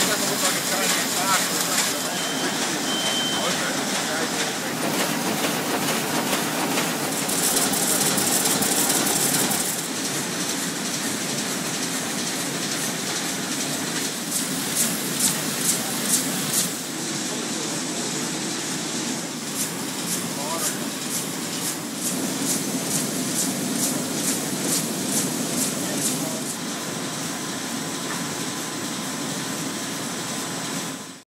That's